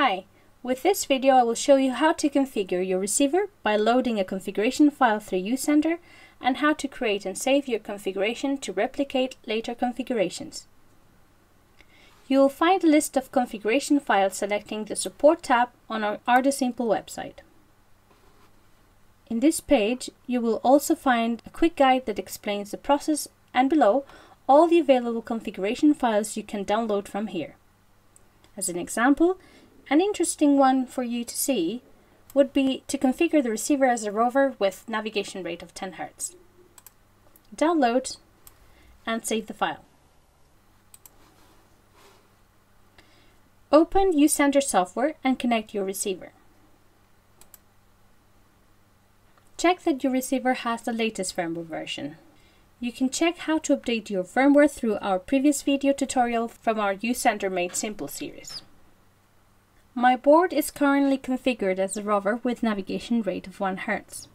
Hi, with this video I will show you how to configure your receiver by loading a configuration file through u-center and how to create and save your configuration to replicate later configurations. You will find a list of configuration files selecting the Support tab on our ArduSimple website. In this page, you will also find a quick guide that explains the process and below all the available configuration files you can download from here. As an example, an interesting one for you to see would be to configure the receiver as a rover with navigation rate of 10 Hz. Download and save the file. Open u-center software and connect your receiver. Check that your receiver has the latest firmware version. You can check how to update your firmware through our previous video tutorial from our u-center Made Simple series. My board is currently configured as a rover with navigation rate of 1 Hz.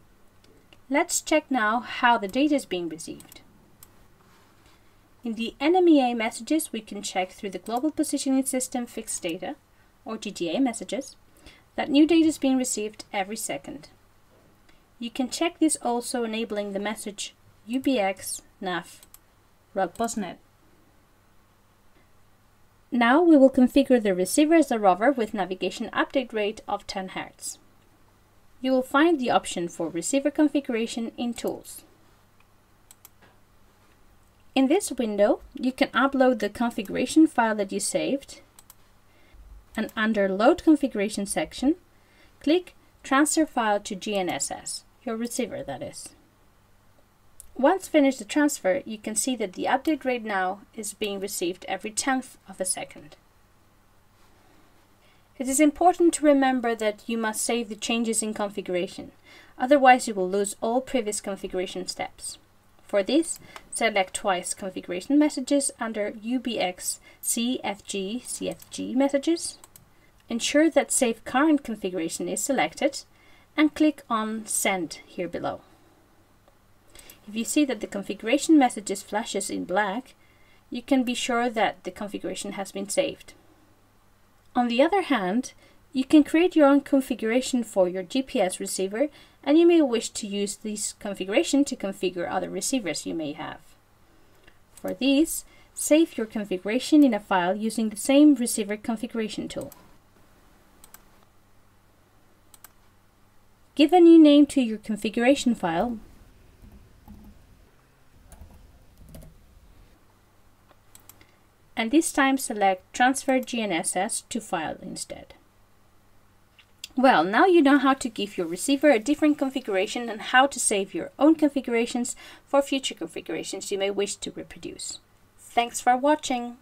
Let's check now how the data is being received. In the NMEA messages, we can check through the Global Positioning System Fixed Data, or GGA messages, that new data is being received every second. You can check this also enabling the message UBX nav RELPOSNED. Now we will configure the receiver as a rover with navigation update rate of 10 Hz. You will find the option for receiver configuration in Tools. In this window, you can upload the configuration file that you saved and under Load Configuration section, click Transfer File to GNSS, your receiver that is. Once finished the transfer, you can see that the update rate now is being received every tenth of a second. It is important to remember that you must save the changes in configuration, otherwise you will lose all previous configuration steps. For this, select twice configuration messages under UBX CFG CFG messages. Ensure that Save Current Configuration is selected and click on Send here below. If you see that the configuration messages flashes in black, you can be sure that the configuration has been saved. On the other hand, you can create your own configuration for your GPS receiver and you may wish to use this configuration to configure other receivers you may have. For these, save your configuration in a file using the same receiver configuration tool. Give a new name to your configuration file and this time select Transfer GNSS to File instead. Well, now you know how to give your receiver a different configuration and how to save your own configurations for future configurations you may wish to reproduce. Thanks for watching!